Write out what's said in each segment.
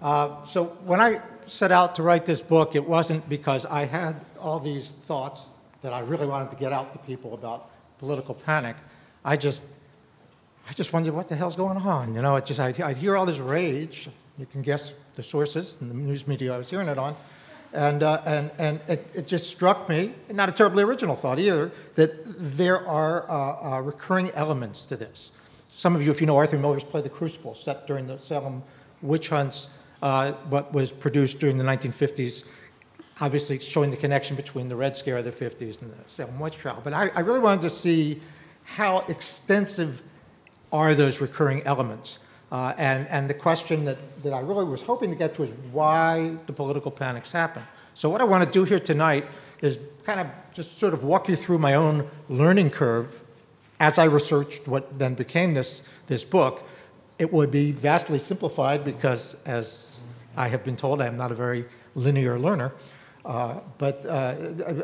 Uh, so when I set out to write this book, it wasn't because I had all these thoughts that I really wanted to get out to people about political panic. I just, I just wondered what the hell's going on. You know, it just I'd, I'd hear all this rage. You can guess the sources and the news media I was hearing it on. And, uh, and, and it, it, just struck me, not a terribly original thought either, that there are uh, uh, recurring elements to this. Some of you, if you know Arthur Miller's play The Crucible, set during the Salem witch hunts, uh, what was produced during the 1950s, obviously showing the connection between the Red Scare of the 50s and the Salem witch trial. But I, I really wanted to see how extensive are those recurring elements. Uh, and, and the question that, that I really was hoping to get to is why the political panics happen? So what I want to do here tonight is kind of just sort of walk you through my own learning curve as I researched what then became this, this book. It would be vastly simplified because, as I have been told, I am not a very linear learner. Uh, but uh,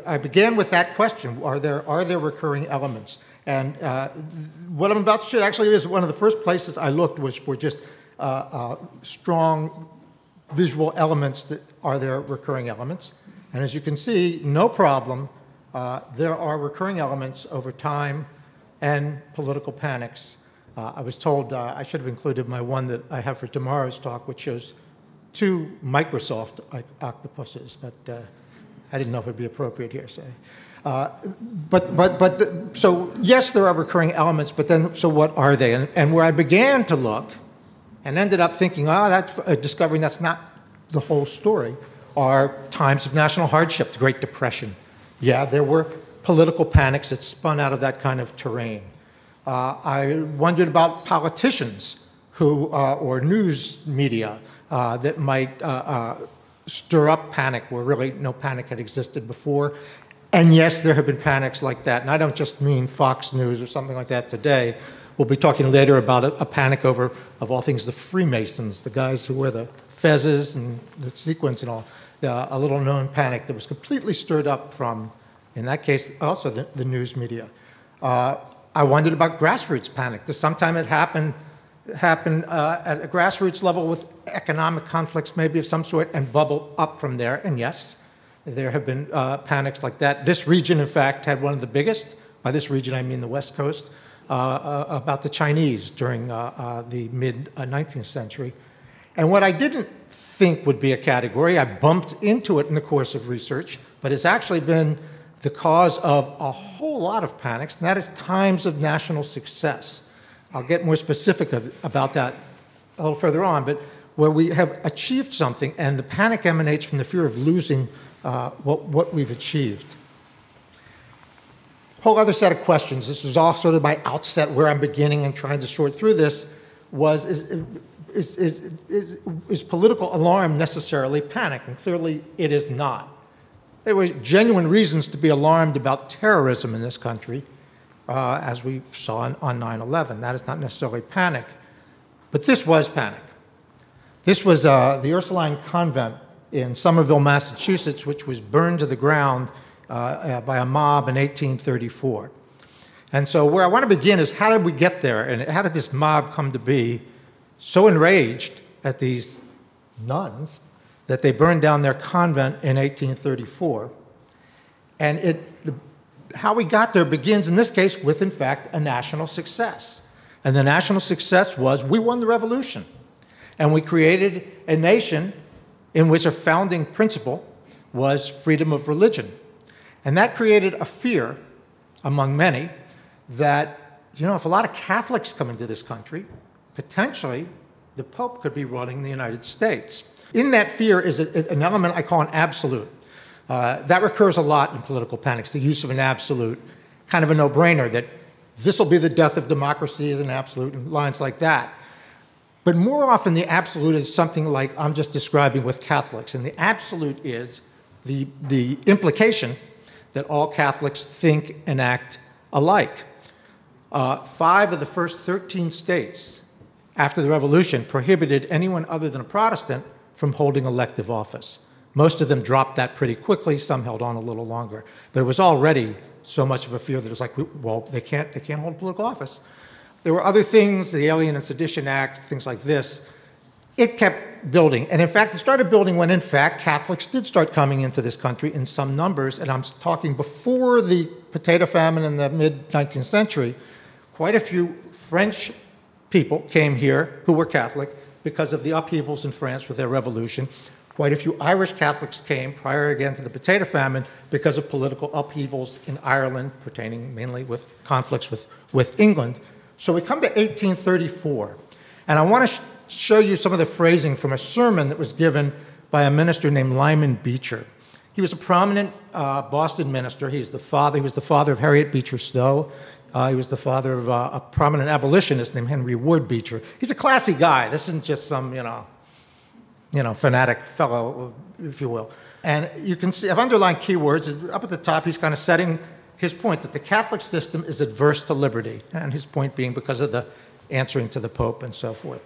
I began with that question: Are there are there recurring elements? And uh, what I'm about to show actually is one of the first places I looked was for just uh, uh, strong visual elements that are there recurring elements. And as you can see, no problem, uh, there are recurring elements over time and political panics. Uh, I was told uh, I should have included my one that I have for tomorrow's talk, which shows two Microsoft octopuses, but I didn't know if it would be appropriate here, say. Uh, but, but, but, so yes, there are recurring elements, but then, so what are they? And, and where I began to look and ended up thinking, oh, that's uh, discovering that's not the whole story, are times of national hardship, the Great Depression. Yeah, there were political panics that spun out of that kind of terrain. Uh, I wondered about politicians who, uh, or news media uh, that might uh, stir up panic where really no panic had existed before. And yes, there have been panics like that. And I don't just mean Fox News or something like that today. We'll be talking later about a, a panic over, of all things, the Freemasons, the guys who wear the fezzes and the sequins and all. Uh, a little known panic that was completely stirred up from, in that case, also the, the news media. Uh, I wondered about grassroots panic. Does sometime it happen, happen uh, at a grassroots level with economic conflicts, maybe of some sort, and bubble up from there? And yes, there have been uh, panics like that. This region, in fact, had one of the biggest. By this region, I mean the West Coast, uh, uh, about the Chinese during uh, uh, the mid 19th uh, century. And what I didn't think would be a category, I bumped into it in the course of research, but it's actually been the cause of a whole lot of panics, and that is times of national success. I'll get more specific about that a little further on, but where we have achieved something and the panic emanates from the fear of losing uh, what, what we've achieved. Whole other set of questions. This was all sort of my outset where I'm beginning and trying to sort through this was is, is, is, is, is political alarm necessarily panic? And clearly it is not. There were genuine reasons to be alarmed about terrorism in this country, uh, as we saw on, on 9 11. That is not necessarily panic. But this was panic. This was uh, the Ursuline convent in Somerville, Massachusetts, which was burned to the ground uh, uh, by a mob in 1834. And so, where I want to begin is how did we get there? And how did this mob come to be so enraged at these nuns that they burned down their convent in 1834? And it, the, how we got there begins, in this case, with, in fact, a national success. And the national success was we won the revolution. And we created a nation in which a founding principle was freedom of religion. And that created a fear among many that, you know, if a lot of Catholics come into this country, potentially the Pope could be running the United States. In that fear is a, an element I call an absolute. Uh, that recurs a lot in political panics, the use of an absolute, kind of a no brainer that this will be the death of democracy is an absolute, and lines like that. But more often, the absolute is something like I'm just describing with Catholics. And the absolute is the, the implication that all Catholics think and act alike. Uh, five of the first 13 states after the Revolution prohibited anyone other than a Protestant from holding elective office. Most of them dropped that pretty quickly, some held on a little longer. But it was already so much of a fear that it was like, well, they can't, they can't hold political office. There were other things, the Alien and Sedition Act, things like this, it kept building. And in fact, it started building when, in fact, Catholics did start coming into this country in some numbers. And I'm talking before the potato famine in the mid 19th century, quite a few French people came here who were Catholic because of the upheavals in France with their revolution. Quite a few Irish Catholics came prior again to the potato famine because of political upheavals in Ireland, pertaining mainly with conflicts with, with England. So we come to 1834, and I want to sh show you some of the phrasing from a sermon that was given by a minister named Lyman Beecher. He was a prominent uh, Boston minister. He's the father, he was the father of Harriet Beecher Stowe. Uh, he was the father of uh, a prominent abolitionist named Henry Ward Beecher. He's a classy guy. This isn't just some, you know, you know, fanatic fellow, if you will. And you can see, I've underlined keywords. Up at the top, he's kind of setting his point that the Catholic system is adverse to liberty, and his point being because of the answering to the Pope and so forth.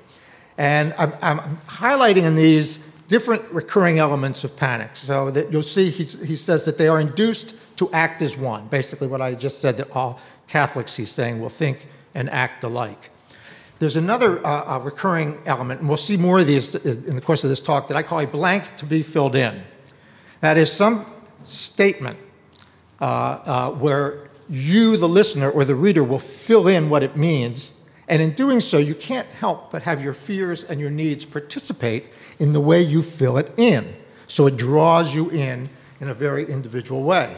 And I'm, I'm highlighting in these different recurring elements of panic. So that you'll see he says that they are induced to act as one. Basically, what I just said that all Catholics, he's saying, will think and act alike. There's another uh, uh, recurring element, and we'll see more of these in the course of this talk, that I call a blank to be filled in. That is some statement uh, uh, where you, the listener or the reader, will fill in what it means. And in doing so, you can't help but have your fears and your needs participate in the way you fill it in. So it draws you in in a very individual way.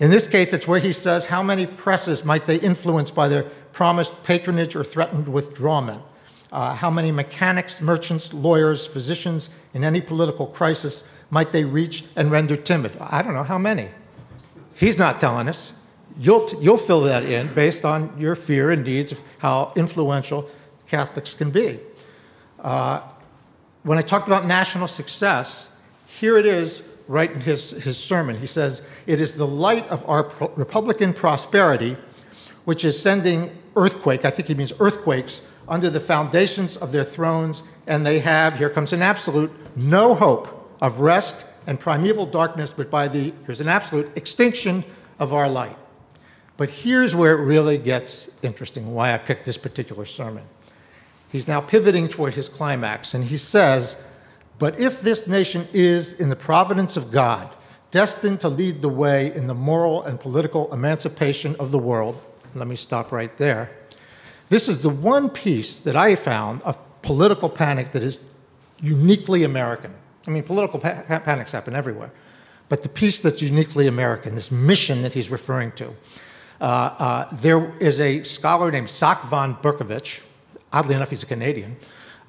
In this case, it's where he says, How many presses might they influence by their promised patronage or threatened withdrawment? Uh, how many mechanics, merchants, lawyers, physicians in any political crisis might they reach and render timid? I don't know how many. He's not telling us. You'll, you'll fill that in based on your fear and needs of how influential Catholics can be. Uh, when I talked about national success, here it is right in his, his sermon. He says, It is the light of our pro Republican prosperity which is sending earthquake, I think he means earthquakes, under the foundations of their thrones, and they have, here comes an absolute, no hope of rest and primeval darkness, but by the, here's an absolute, extinction of our light. But here's where it really gets interesting, why I picked this particular sermon. He's now pivoting toward his climax, and he says, But if this nation is, in the providence of God, destined to lead the way in the moral and political emancipation of the world, let me stop right there. This is the one piece that I found of political panic that is uniquely American. I mean, political pa panics happen everywhere, but the piece that's uniquely American, this mission that he's referring to, uh, uh, there is a scholar named Sacvan Bercovitch, oddly enough, he's a Canadian,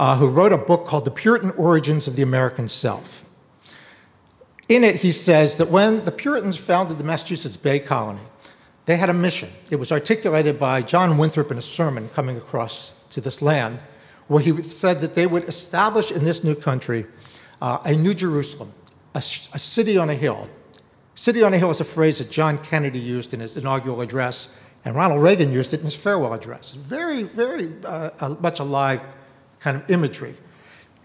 uh, who wrote a book called The Puritan Origins of the American Self. In it, he says that when the Puritans founded the Massachusetts Bay Colony, they had a mission. It was articulated by John Winthrop in a sermon coming across to this land, where he said that they would establish in this new country uh, a New Jerusalem, a, a, city on a hill. City on a hill is a phrase that John Kennedy used in his inaugural address, and Ronald Reagan used it in his farewell address. Very, very uh, much alive kind of imagery.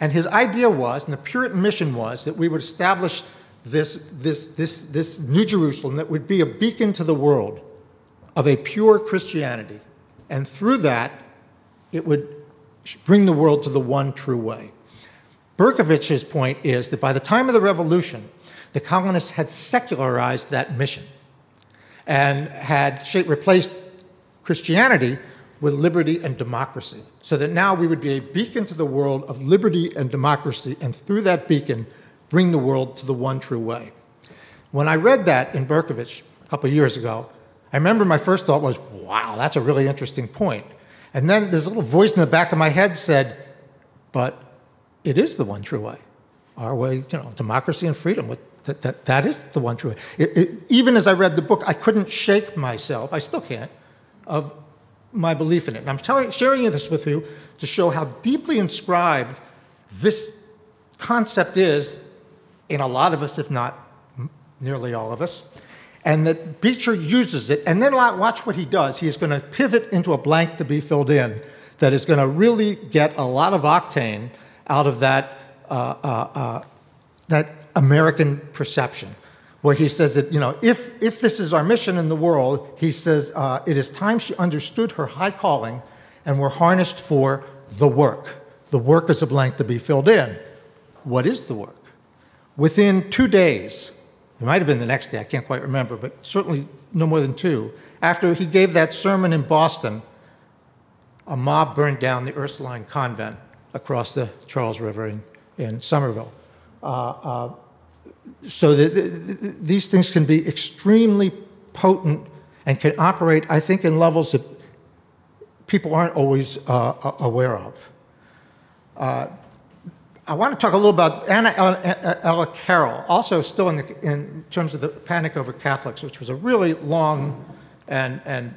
And his idea was, and the Puritan mission was, that we would establish this, this, this, this New Jerusalem that would be a beacon to the world of a pure Christianity. And through that, it would bring the world to the one true way. Berkowitz's point is that by the time of the revolution, the colonists had secularized that mission and had replaced Christianity with liberty and democracy, so that now we would be a beacon to the world of liberty and democracy, and through that beacon, bring the world to the one true way. When I read that in Berkowitz a couple years ago, I remember my first thought was, wow, that's a really interesting point. And then this little voice in the back of my head said, but it is the one true way. Our way, you know, democracy and freedom, that, that, that is the one true way. It, it, even as I read the book, I couldn't shake myself, I still can't, of my belief in it. And I'm telling, sharing this with you to show how deeply inscribed this concept is in a lot of us, if not nearly all of us and that Beecher uses it. And then watch what he does. He is going to pivot into a blank to be filled in that is going to really get a lot of octane out of that, uh, uh, uh, that American perception. Where he says that, you know, if, if this is our mission in the world, he says, uh, it is time she understood her high calling and were harnessed for the work. The work is a blank to be filled in. What is the work? Within two days, it might have been the next day, I can't quite remember, but certainly no more than two, after he gave that sermon in Boston, a mob burned down the Ursuline convent across the Charles River in, in Somerville. Uh, uh, so that these things can be extremely potent and can operate, I think, in levels that people aren't always uh, aware of. Uh, I want to talk a little about Anna Ella Carroll, also still in, the, in, terms of the panic over Catholics, which was a really long and, and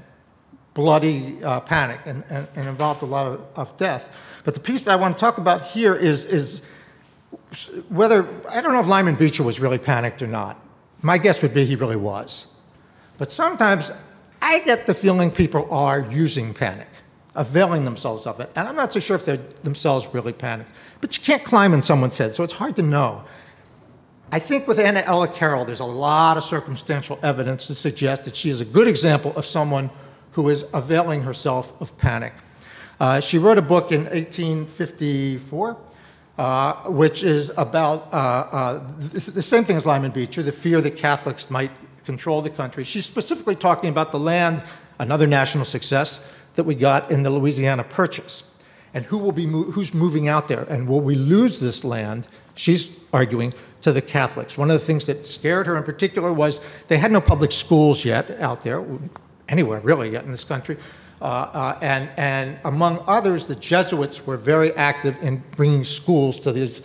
bloody uh, panic and, and, and, involved a lot of, of, death. But the piece I want to talk about here is, is whether, I don't know if Lyman Beecher was really panicked or not. My guess would be he really was. But sometimes I get the feeling people are using panic, availing themselves of it. And I'm not so sure if they're themselves really panicked. But you can't climb in someone's head, so it's hard to know. I think with Anna Ella Carroll, there's a lot of circumstantial evidence to suggest that she is a good example of someone who is availing herself of panic. Uh, she wrote a book in 1854 uh, which is about uh, uh, the same thing as Lyman Beecher, the fear that Catholics might control the country. She's specifically talking about the land, another national success that we got in the Louisiana Purchase. And who will be mo who's moving out there? And will we lose this land? She's arguing to the Catholics. One of the things that scared her in particular was they had no public schools yet out there, anywhere really yet in this country. Uh, uh, and, and among others, the Jesuits were very active in bringing schools to these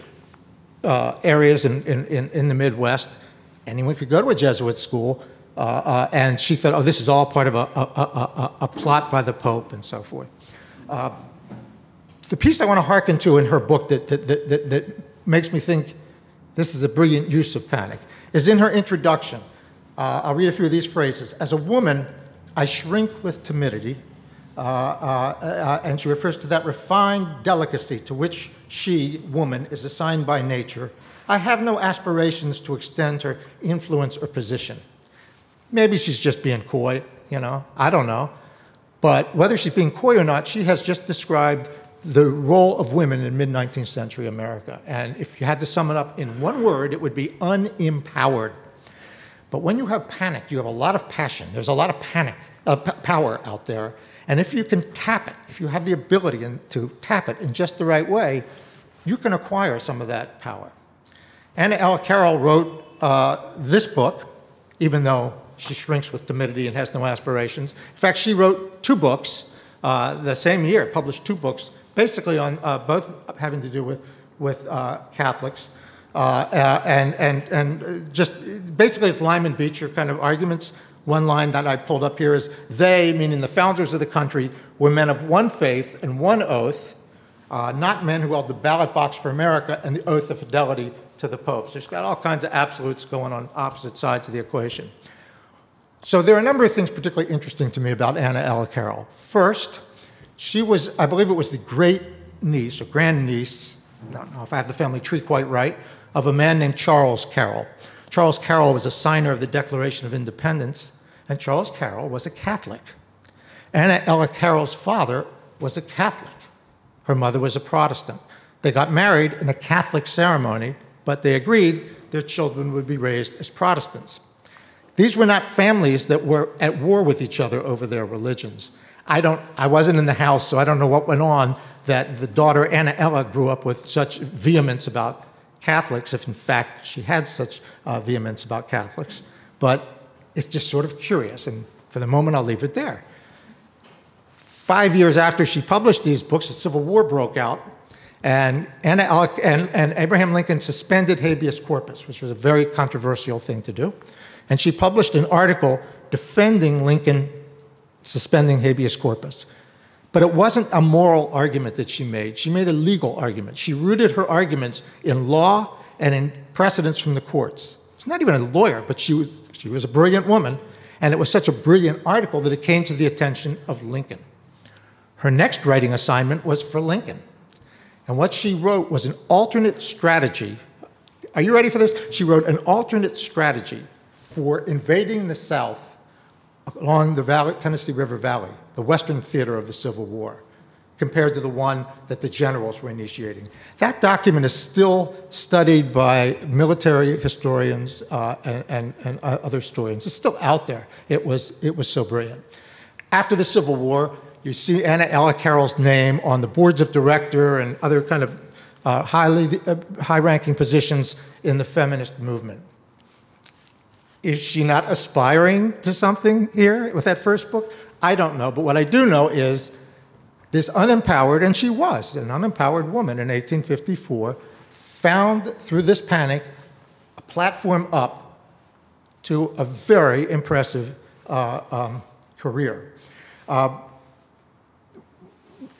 uh, areas in, in, in, the Midwest. Anyone could go to a Jesuit school, uh, uh, and she thought, oh, this is all part of a, a, a, a plot by the Pope and so forth. Uh, the piece I want to hearken to in her book that, that, that, that, makes me think this is a brilliant use of panic is in her introduction. I'll read a few of these phrases. As a woman, I shrink with timidity Uh, uh, uh, and she refers to that refined delicacy to which she, woman, is assigned by nature. I have no aspirations to extend her influence or position. Maybe she's just being coy, you know, I don't know. But whether she's being coy or not, she has just described the role of women in mid 19th century America. And if you had to sum it up in one word, it would be unempowered. But when you have panic, you have a lot of passion. There's a lot of panic, uh, power out there. And if you can tap it, if you have the ability to tap it in just the right way, you can acquire some of that power. Anna Ella Carroll wrote uh, this book, even though she shrinks with timidity and has no aspirations. In fact, she wrote two books uh, the same year, published two books, basically on uh, both having to do with, with uh, Catholics. Uh, uh, and, and, and just basically it's Lyman Beecher kind of arguments one line that I pulled up here is they, meaning the founders of the country, were men of one faith and one oath, uh, not men who held the ballot box for America and the oath of fidelity to the popes. There's got all kinds of absolutes going on opposite sides of the equation. So there are a number of things particularly interesting to me about Anna Ella Carroll. First, she was, I believe it was the great niece or grandniece, I don't know if I have the family tree quite right, of a man named Charles Carroll. Charles Carroll was a signer of the Declaration of Independence, and Charles Carroll was a Catholic. Anna Ella Carroll's father was a Catholic. Her mother was a Protestant. They got married in a Catholic ceremony, but they agreed their children would be raised as Protestants. These were not families that were at war with each other over their religions. I, don't, I wasn't in the house, so I don't know what went on that the daughter Anna Ella grew up with such vehemence about Catholics, if in fact she had such uh, vehemence about Catholics. But it's just sort of curious, and for the moment I'll leave it there. Five years after she published these books, the Civil War broke out, and, and, and Abraham Lincoln suspended habeas corpus, which was a very controversial thing to do. And she published an article defending Lincoln suspending habeas corpus. But it wasn't a moral argument that she made. She made a legal argument. She rooted her arguments in law and in precedents from the courts. She's not even a lawyer, but she was, she was a brilliant woman, and it was such a brilliant article that it came to the attention of Lincoln. Her next writing assignment was for Lincoln. And what she wrote was an alternate strategy. Are you ready for this? She wrote an alternate strategy for invading the South along the Valley, Tennessee River Valley, the Western theater of the Civil War. Compared to the one that the generals were initiating. That document is still studied by military historians uh, and, and, and, other historians. It's still out there. It was, it was so brilliant. After the Civil War, you see Anna Ella Carroll's name on the boards of director and other kind of uh, highly uh, high-ranking positions in the feminist movement. Is she not aspiring to something here with that first book? I don't know, but what I do know is this unempowered, and she was an unempowered woman in 1854, found through this panic a platform up to a very impressive uh, um, career. Uh,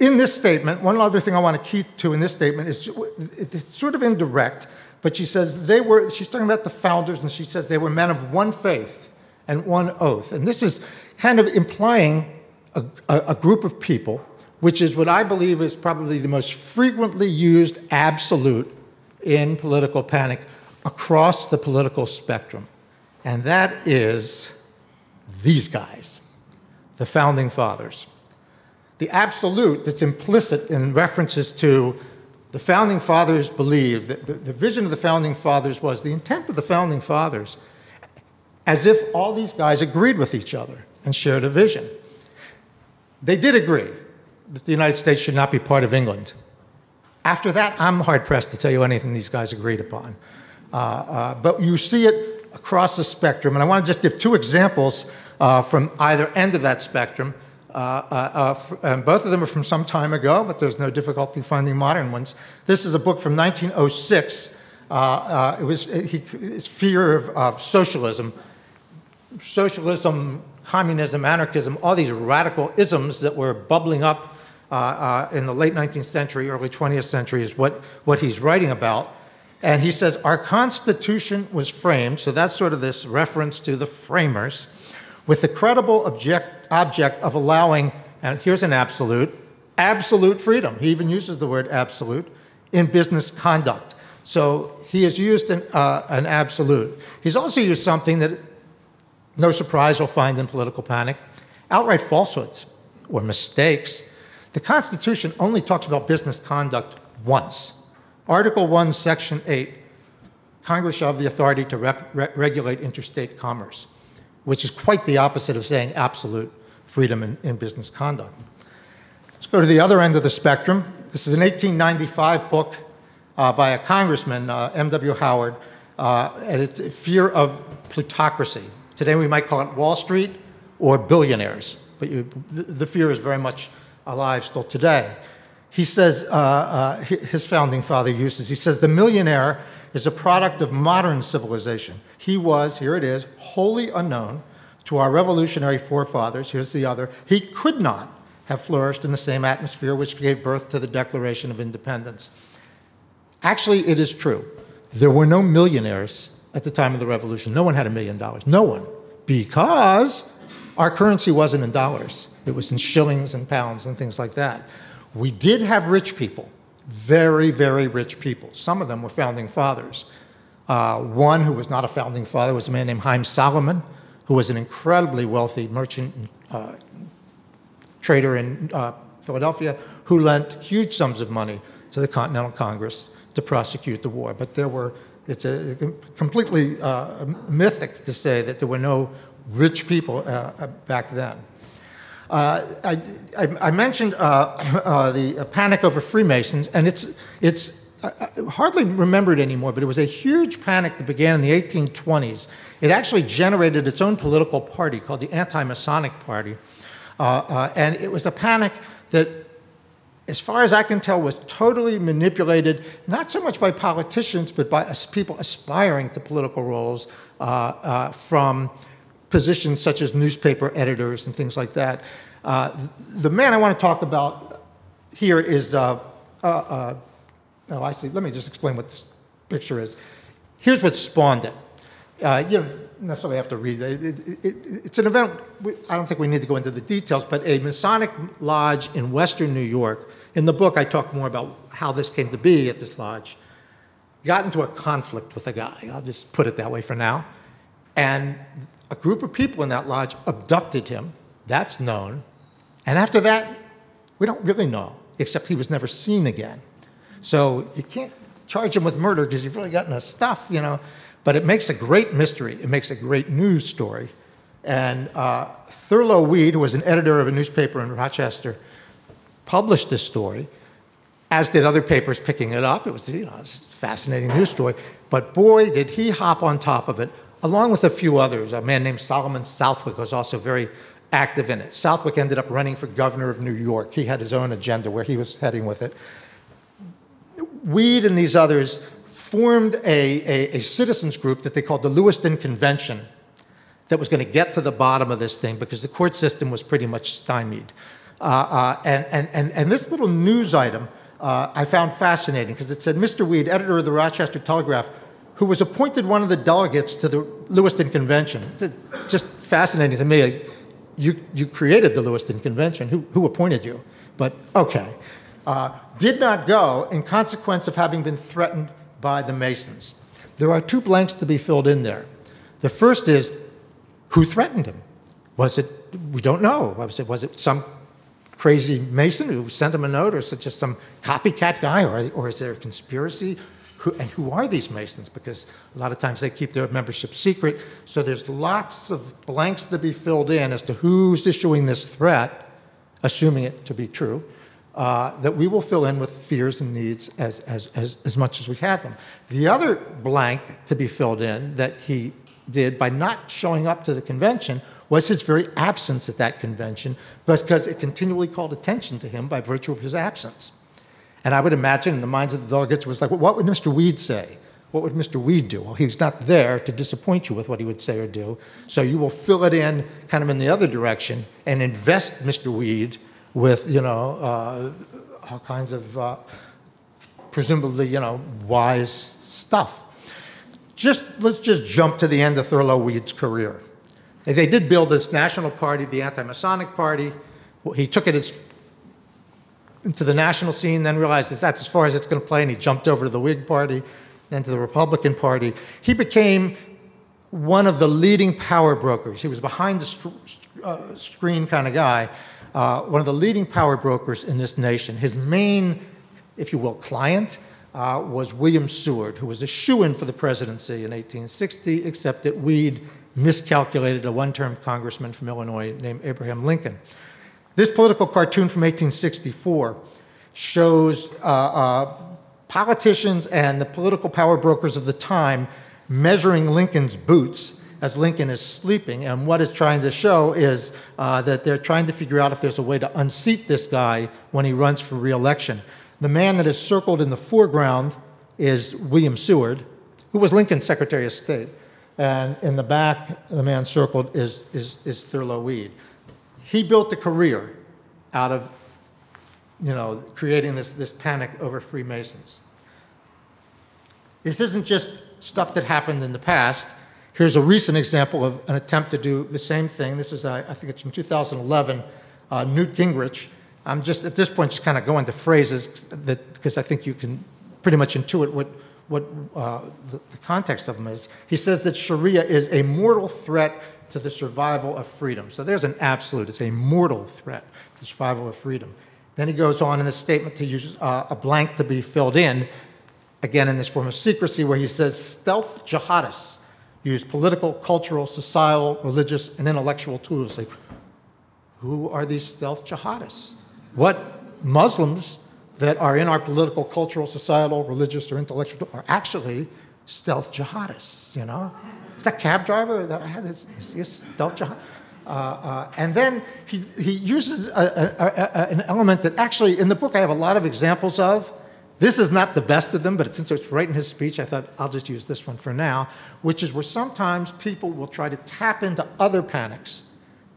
in this statement, one other thing I want to key to in this statement is it's sort of indirect, but she says they were, she's talking about the founders, and she says they were men of one faith and one oath. And this is kind of implying a, a, a group of people which is what I believe is probably the most frequently used absolute in political panic across the political spectrum. And that is these guys, the founding fathers. The absolute that's implicit in references to the founding fathers believe that the, the vision of the founding fathers was the intent of the founding fathers as if all these guys agreed with each other and shared a vision. They did agree that the United States should not be part of England. After that, I'm hard pressed to tell you anything these guys agreed upon. Uh, uh, but you see it across the spectrum, and I want to just give two examples uh, from either end of that spectrum. Uh, uh, uh, and both of them are from some time ago, but there's no difficulty finding modern ones. This is a book from 1906. it was he, his fear of, of socialism. Socialism communism, anarchism, all these radical isms that were bubbling up uh, uh, in the late 19th century, early 20th century is what, what he's writing about. And he says, Our Constitution was framed, so that's sort of this reference to the framers, with the credible object, object of allowing, and here's an absolute, absolute freedom. He even uses the word absolute in business conduct. So he has used an, uh, an absolute. He's also used something that, no surprise, you'll find in political panic outright falsehoods or mistakes the Constitution only talks about business conduct once. Article 1, Section 8 Congress shall have the authority to rep, re regulate interstate commerce, which is quite the opposite of saying absolute freedom in, in business conduct. Let's go to the other end of the spectrum. This is an 1895 book uh, by a congressman, uh, M.W. Howard, uh, and it's Fear of Plutocracy. Today we might call it Wall Street or billionaires, but you, the, the fear is very much alive still today. He says, uh, uh, his founding father uses, he says, the millionaire is a product of modern civilization. He was, here it is, wholly unknown to our revolutionary forefathers. Here's the other. He could not have flourished in the same atmosphere which gave birth to the Declaration of Independence. Actually, it is true. There were no millionaires at the time of the revolution. No one had a million dollars. No one. Because our currency wasn't in dollars. It was in shillings and pounds and things like that. We did have rich people, very, very rich people. Some of them were founding fathers. Uh, one who was not a founding father was a man named Haym Salomon, who was an incredibly wealthy merchant uh, trader in uh, Philadelphia, who lent huge sums of money to the Continental Congress to prosecute the war. But there were, it's a, completely uh, mythic to say that there were no rich people uh, uh, back then. Uh, I, I, mentioned uh, uh, the panic over Freemasons, and it's, it's hardly remembered anymore, but it was a huge panic that began in the 1820s. It actually generated its own political party called the Anti-Masonic Party. Uh, and it was a panic that, as far as I can tell, was totally manipulated, not so much by politicians, but by people aspiring to political roles from positions such as newspaper editors and things like that. Uh, the man I want to talk about here is, uh, uh, uh, oh, I see. Let me just explain what this picture is. Here's what spawned it. Uh, you don't necessarily have to read it. It, it, it. It's an event, I don't think we need to go into the details, but a Masonic lodge in Western New York. In the book, I talk more about how this came to be at this lodge. Got into a conflict with a guy. I'll just put it that way for now. And a group of people in that lodge abducted him. That's known. And after that, we don't really know. except he was never seen again. So you can't charge him with murder because you've really got no stuff, you know. But it makes a great mystery. It makes a great news story. And uh, Thurlow Weed, who was an editor of a newspaper in Rochester, published this story, as did other papers picking it up. It was, you know, it was a fascinating news story. But boy, did he hop on top of it, along with a few others. A man named Solomon Southwick was also very active in it. Southwick ended up running for governor of New York. He had his own agenda where he was heading with it. Weed and these others formed a, a, a citizens group that they called the Lewiston Convention that was going to get to the bottom of this thing because the court system was pretty much stymied. Uh, uh, and, and, and, and this little news item uh, I found fascinating because it said Mr. Weed, editor of the Rochester Telegraph, who was appointed one of the delegates to the Lewiston Convention. Just fascinating to me. You, you created the Lewiston Convention. Who, who appointed you? But okay. Uh, did not go in consequence of having been threatened by the Masons. There are two blanks to be filled in there. The first is who threatened him? Was it, we don't know. Was it, was it some crazy Mason who sent him a note, or is it just some copycat guy, or, or is there a conspiracy? Who, and who are these Masons? Because a lot of times they keep their membership secret. So there's lots of blanks to be filled in as to who's issuing this threat, assuming it to be true, uh, that we will fill in with fears and needs as, as, as, as much as we have them. The other blank to be filled in that he did by not showing up to the convention was his very absence at that convention because it continually called attention to him by virtue of his absence. And I would imagine in the minds of the delegates was like, well, what would Mr. Weed say? What would Mr. Weed do? Well, he's not there to disappoint you with what he would say or do. So you will fill it in kind of in the other direction and invest Mr. Weed with, you know, uh, all kinds of uh, presumably, you know, wise stuff just let's just jump to the end of Thurlow Weed's career. They did build this national party, the anti-Masonic party. He took it as, into the national scene, then realized that that's as far as it's going to play, and he jumped over to the Whig party, then to the Republican party. He became one of the leading power brokers. He was behind the uh, screen kind of guy, uh, one of the leading power brokers in this nation. His main, if you will, client uh, was William Seward, who was a shoe-in for the presidency in 1860, except that Weed miscalculated a one-term congressman from Illinois named Abraham Lincoln. This political cartoon from 1864 shows uh, uh, politicians and the political power brokers of the time measuring Lincoln's boots as Lincoln is sleeping. And what it's trying to show is uh, that they're trying to figure out if there's a way to unseat this guy when he runs for reelection. The man that is circled in the foreground is William Seward, who was Lincoln's Secretary of State. And in the back, the man circled is, is, is Thurlow Weed. He built a career out of, you know, creating this, this panic over Freemasons. This isn't just stuff that happened in the past. Here's a recent example of an attempt to do the same thing. This is, uh, I think it's from 2011. Uh, Newt Gingrich I'm just at this point just kind of going to phrases that because I think you can pretty much intuit what what uh, the, the, context of them is. He says that Sharia is a mortal threat to the survival of freedom. So there's an absolute. It's a mortal threat to the survival of freedom. Then he goes on in this statement to use uh, a blank to be filled in, again in this form of secrecy, where he says stealth jihadists use political, cultural, societal, religious, and intellectual tools. Like, who are these stealth jihadists? what Muslims that are in our political, cultural, societal, religious, or intellectual are actually stealth jihadists, you know? That cab driver that I had is, is jihad? Uh, uh, and then he, he uses a, a, a, an element that actually in the book I have a lot of examples of. This is not the best of them, but since it's right in his speech, I thought I'll just use this one for now, which is where sometimes people will try to tap into other panics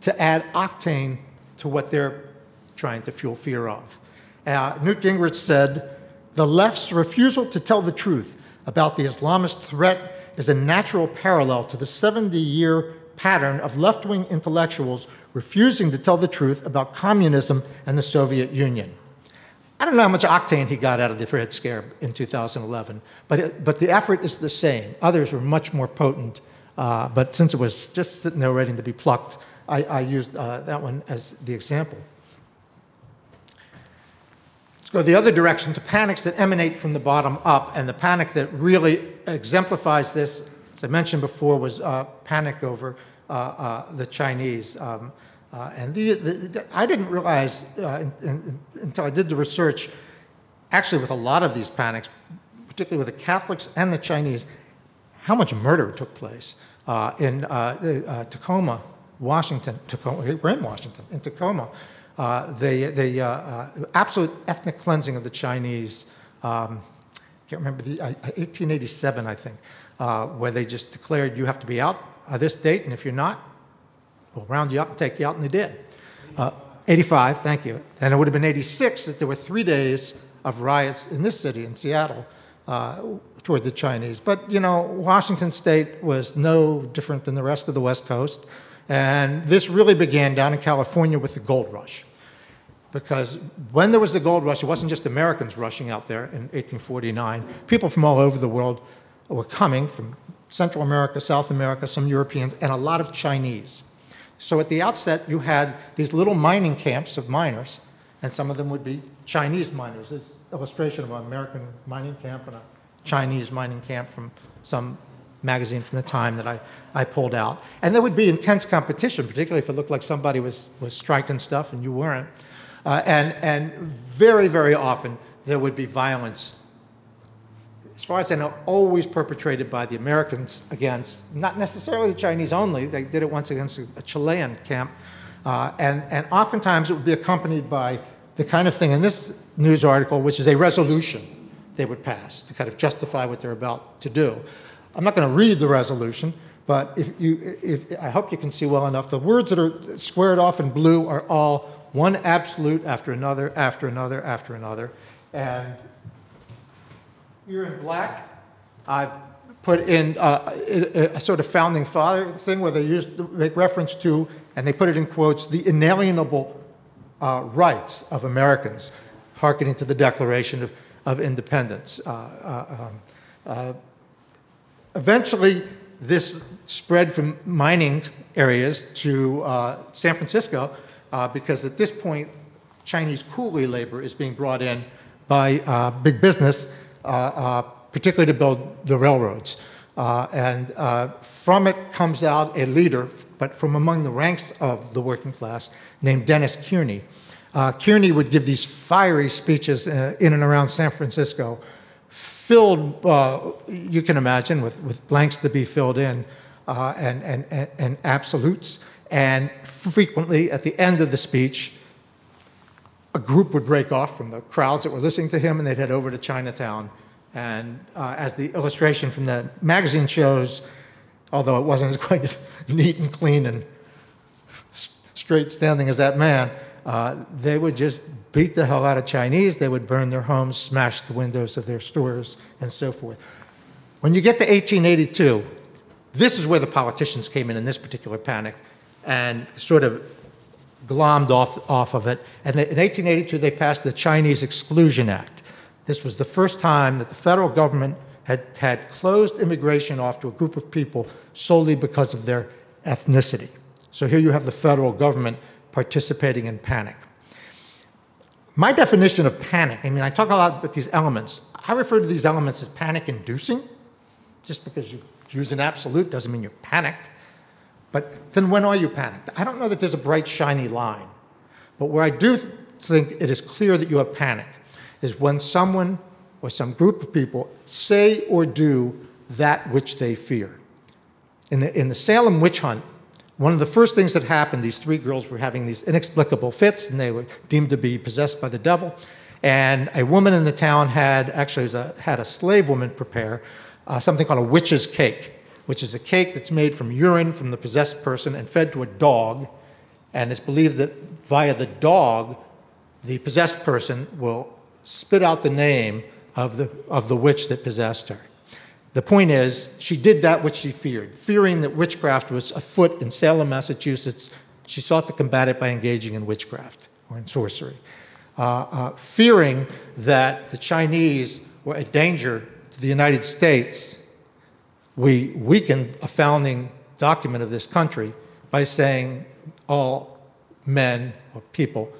to add octane to what they're trying to fuel fear of. Uh, Newt Gingrich said, the left's refusal to tell the truth about the Islamist threat is a natural parallel to the 70 year pattern of left wing intellectuals refusing to tell the truth about communism and the Soviet Union. I don't know how much octane he got out of the Red Scare in 2011, but, it, but the effort is the same. Others were much more potent, uh, but since it was just sitting there waiting to be plucked, I, I used uh, that one as the example. Let's go the other direction to panics that emanate from the bottom up. And the panic that really exemplifies this, as I mentioned before, was uh, panic over uh, uh, the Chinese. Um, uh, and the, the, the, I didn't realize uh, in, in, until I did the research, actually, with a lot of these panics, particularly with the Catholics and the Chinese, how much murder took place uh, in Tacoma, Washington. Tacoma, we're in Washington, in Tacoma. Uh, the, the uh, uh, absolute ethnic cleansing of the Chinese, um, I can't remember, the, 1887, I think, where they just declared you have to be out this date, and if you're not, we'll round you up and take you out, and they did. 85, thank you. And it would have been 86 that there were three days of riots in this city, in Seattle, uh, toward the Chinese. But, you know, Washington state was no different than the rest of the West Coast. And this really began down in California with the gold rush. Because when there was the gold rush, it wasn't just Americans rushing out there in 1849. People from all over the world were coming from Central America, South America, some Europeans, and a lot of Chinese. So at the outset, you had these little mining camps of miners, and some of them would be Chinese miners. This illustration of an American mining camp and a Chinese mining camp from some magazine from the time that I, I pulled out. And there would be intense competition, particularly if it looked like somebody was, was striking stuff and you weren't. Uh, and, and very, very often there would be violence, as far as I know, always perpetrated by the Americans against, not necessarily the Chinese only, they did it once against a, Chilean camp. Uh, and, and oftentimes it would be accompanied by the kind of thing in this news article, which is a resolution they would pass to kind of justify what they're about to do. I'm not going to read the resolution, but if you, if, I hope you can see well enough. The words that are squared off in blue are all one absolute after another, after another, after another. And here in black, I've put in uh, a, a, sort of founding father thing where they used to make reference to, and they put it in quotes, the inalienable uh, rights of Americans, hearkening to the Declaration of, of Independence. Uh, uh um, uh, Eventually, this spread from mining areas to uh, San Francisco uh, because at this point, Chinese coolie labor is being brought in by uh, big business, uh, uh, particularly to build the railroads. Uh, and from it comes out a leader, but from among the ranks of the working class, named Dennis Kearney. Kearney would give these fiery speeches in and around San Francisco filled, you can imagine, with, with blanks to be filled in and, and, and, and, absolutes. And frequently, at the end of the speech, a group would break off from the crowds that were listening to him and they'd head over to Chinatown. And uh, as the illustration from the magazine shows, although it wasn't as quite as neat and clean and straight standing as that man, uh, they would just beat the hell out of Chinese. They would burn their homes, smash the windows of their stores, and so forth. When you get to 1882, this is where the politicians came in in this particular panic and sort of glommed off, off of it. And in 1882, they passed the Chinese Exclusion Act. This was the first time that the federal government had, had closed immigration off to a group of people solely because of their ethnicity. So here you have the federal government participating in panic. My definition of panic, I mean, I talk a lot about these elements. I refer to these elements as panic inducing. Just because you use an absolute doesn't mean you're panicked. But then when are you panicked? I don't know that there's a bright, shiny line. But where I do think it is clear that you have panic is when someone or some group of people say or do that which they fear. In the, in the Salem witch hunt, one of the first things that happened, these three girls were having these inexplicable fits, and they were deemed to be possessed by the devil. And a woman in the town had actually a, had a slave woman prepare uh, something called a witch's cake, which is a cake that's made from urine from the possessed person and fed to a dog. And it's believed that via the dog, the possessed person will spit out the name of the, of the witch that possessed her. The point is, she did that which she feared. Fearing that witchcraft was afoot in Salem, Massachusetts, she sought to combat it by engaging in witchcraft or in sorcery. Uh, uh, fearing that the Chinese were a danger to the United States, we weaken a founding document of this country by saying all men or people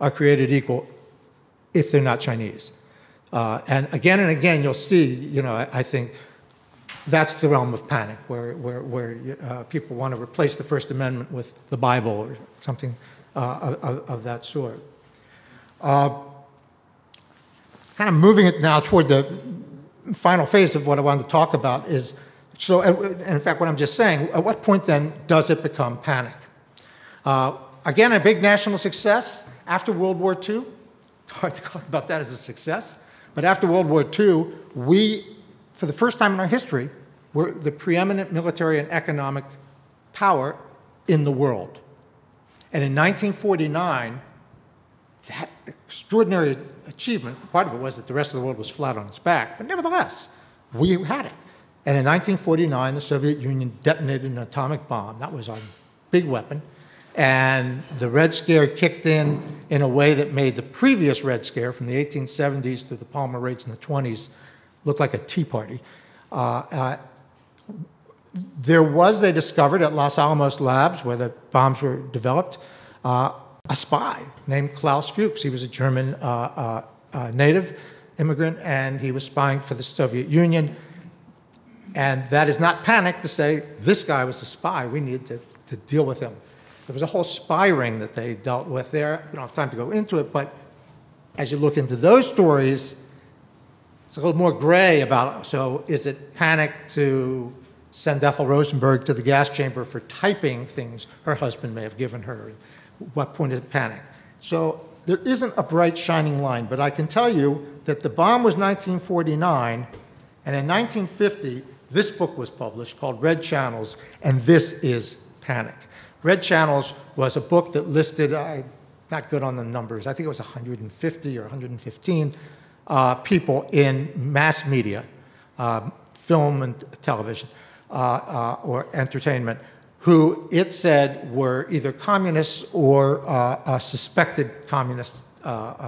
are created equal if they're not Chinese. Uh, and again and again, you'll see, you know, I, I think that's the realm of panic, where, where, where uh, people want to replace the First Amendment with the Bible or something uh, of, of, that sort. Uh, kind of moving it now toward the final phase of what I wanted to talk about is so, in fact, what I'm just saying, at what point then does it become panic? Uh, again, a big national success after World War II. It's hard to talk about that as a success. But after World War II, we, for the first time in our history, were the preeminent military and economic power in the world. And in 1949, that extraordinary achievement, part of it was that the rest of the world was flat on its back, but nevertheless, we had it. And in 1949, the Soviet Union detonated an atomic bomb. That was our big weapon. And the Red Scare kicked in in a way that made the previous Red Scare from the 1870s through the Palmer raids in the 20s look like a tea party. Uh, uh, there was, they discovered at Los Alamos Labs, where the bombs were developed, uh, a spy named Klaus Fuchs. He was a German uh, uh, uh, native immigrant, and he was spying for the Soviet Union. And that is not panic to say, this guy was a spy. We need to, to deal with him. There was a whole spy ring that they dealt with there. We don't have time to go into it, but as you look into those stories, it's a little more gray about so is it panic to send Ethel Rosenberg to the gas chamber for typing things her husband may have given her? What point is panic? So there isn't a bright shining line, but I can tell you that the bomb was 1949, and in 1950, this book was published called Red Channels, and this is panic. Red Channels was a book that listed, I'm not good on the numbers, I think it was 150 or 115 uh, people in mass media, uh, film and television, uh, uh or entertainment, who it said were either communists or uh, uh, suspected communist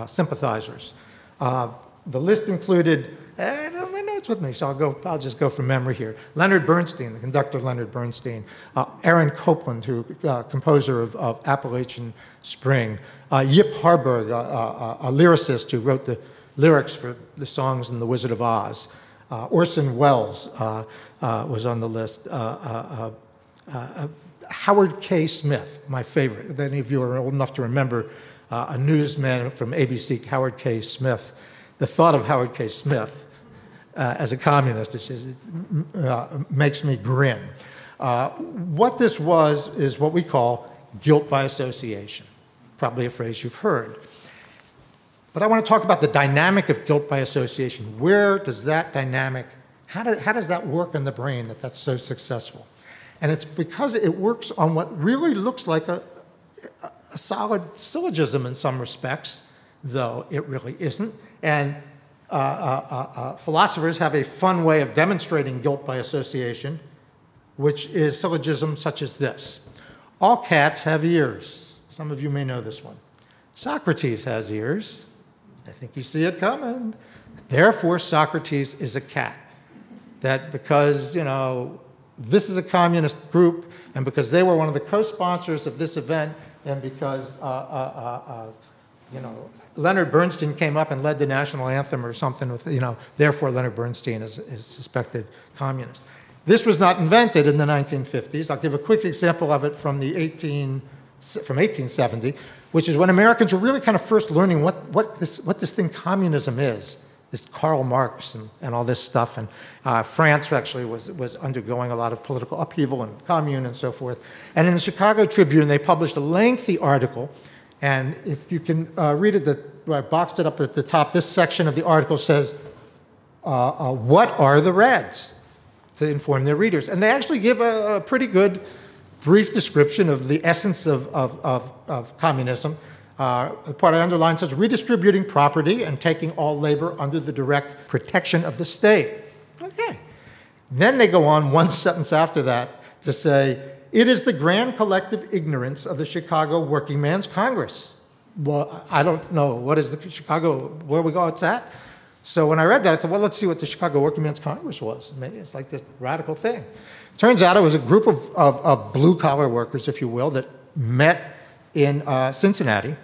sympathizers. The list included, and it's with me, so I'll go. I'll just go from memory here. Leonard Bernstein, the conductor Leonard Bernstein, uh, Aaron Copland, who uh, composer of, of, Appalachian Spring, uh, Yip Harburg, uh, uh, a lyricist who wrote the lyrics for the songs in The Wizard of Oz. Orson Welles was on the list. Howard K. Smith, my favorite. If any of you are old enough to remember, a newsman from ABC, Howard K. Smith. The thought of Howard K. Smith uh, as a communist. It just uh, makes me grin. Uh, what this was is what we call guilt by association, probably a phrase you've heard. But I want to talk about the dynamic of guilt by association. Where does that dynamic, how, do, how does that work in the brain that that's so successful? And it's because it works on what really looks like a, a solid syllogism in some respects, though it really isn't. And uh, uh, uh, philosophers have a fun way of demonstrating guilt by association, which is syllogism such as this All cats have ears. Some of you may know this one. Socrates has ears. I think you see it coming. Therefore, Socrates is a cat. That because, you know, this is a communist group, and because they were one of the co sponsors of this event, and because, uh, uh, uh, you know, Leonard Bernstein came up and led the national anthem or something with, you know, therefore Leonard Bernstein is, is suspected communist. This was not invented in the 1950s. I'll give a quick example of it from the 18, from 1870, which is when Americans were really kind of first learning what, what, this, what this thing communism is. This Karl Marx and, and all this stuff. And uh, France actually was, was undergoing a lot of political upheaval and commune and so forth. And in the Chicago Tribune, they published a lengthy article and if you can uh, read it, the, I boxed it up at the top. This section of the article says, uh, uh, What are the Reds? to inform their readers. And they actually give a, a pretty good brief description of the essence of, of, of, of communism. Uh, the part I underline says redistributing property and taking all labor under the direct protection of the state. Okay. Then they go on one sentence after that to say it is the grand collective ignorance of the Chicago Working Man's Congress. Well, I don't know. What is the Chicago, where we go, it's at? So when I read that, I thought, well, let's see what the Chicago Working Men's Congress was. Maybe it's like this radical thing. Turns out it was a group of, of, of blue collar workers, if you will, that met in uh, Cincinnati.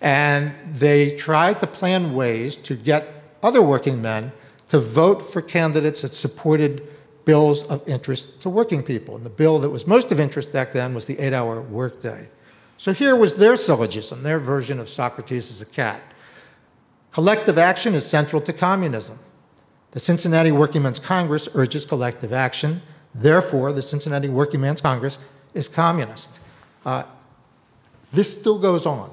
And they tried to plan ways to get other working men to vote for candidates that supported bills of interest to working people. And the bill that was most of interest back then was the eight hour workday. So here was their syllogism, their version of Socrates as a cat. Collective action is central to communism. The Cincinnati Working Men's Congress urges collective action. Therefore, the Cincinnati Working Men's Congress is communist. Uh, this still goes on.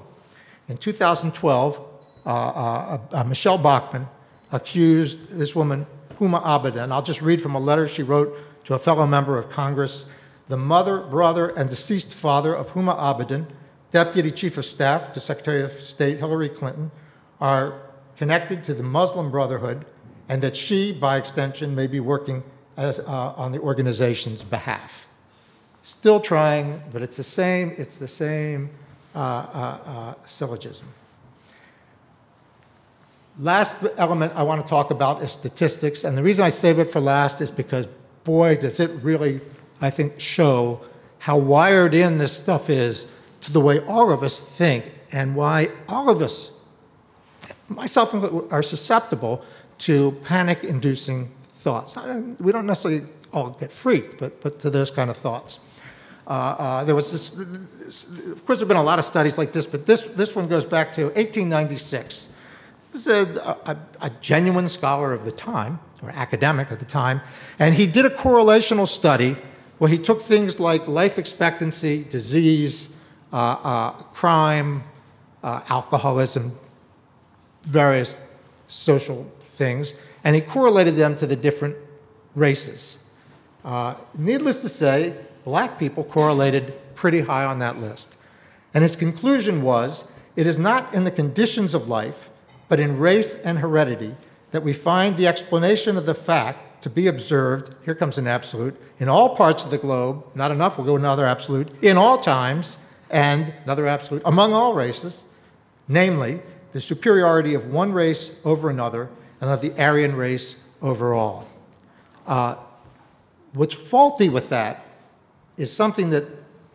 In 2012, uh, uh, uh, Michele Bachmann accused this woman, Huma Abedin. I'll just read from a letter she wrote to a fellow member of Congress. The mother, brother, and deceased father of Huma Abedin, Deputy Chief of Staff to Secretary of State Hillary Clinton, are connected to the Muslim Brotherhood and that she, by extension, may be working as, uh, on the organization's behalf. Still trying, but it's the same, it's the same uh, uh, uh, syllogism. Last element I want to talk about is statistics, and the reason I save it for last is because, boy, does it really, I think, show how wired in this stuff is to the way all of us think and why all of us, myself are susceptible to panic inducing thoughts. We don't necessarily all get freaked, but, but to those kind of thoughts. Uh, uh, there was this, this, of course, there have been a lot of studies like this, but this, this one goes back to 1896. Is a, a, a genuine scholar of the time, or academic at the time, and he did a correlational study where he took things like life expectancy, disease, uh, uh, crime, uh, alcoholism, various social things, and he correlated them to the different races. Uh, needless to say, black people correlated pretty high on that list. And his conclusion was it is not in the conditions of life, but in race and heredity that we find the explanation of the fact to be observed, here comes an absolute, in all parts of the globe, not enough, we'll go another absolute, in all times, and another absolute, among all races, namely, the superiority of one race over another and of the Aryan race overall. Uh, what's faulty with that is something that